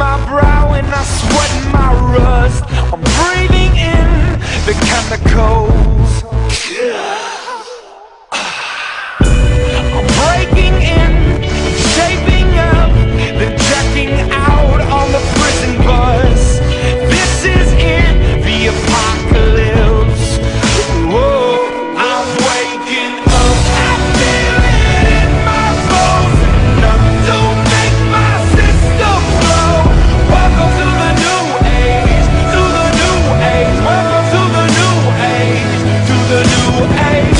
my brow and I swear new age.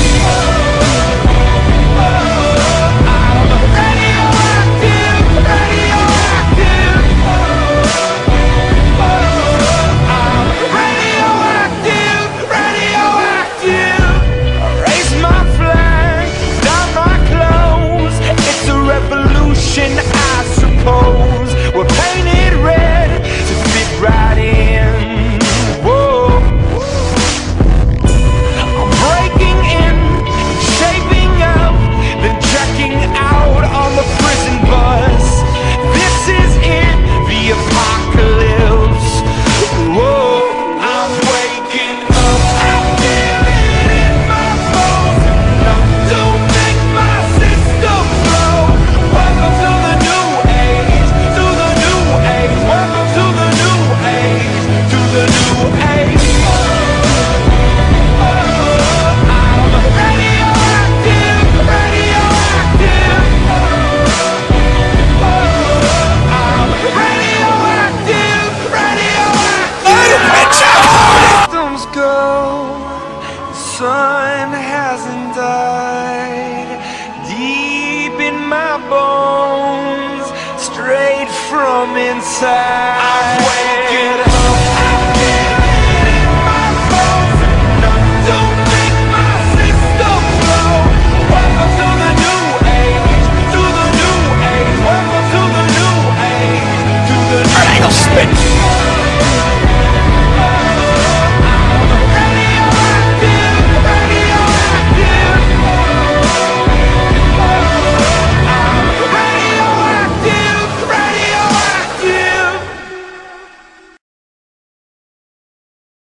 My bones straight from inside. I'm waking up. I feel it in my bones. Enough to make my system blow. Welcome to the new age. To the new age. Welcome to the new age. To the new Alright, I'll spit.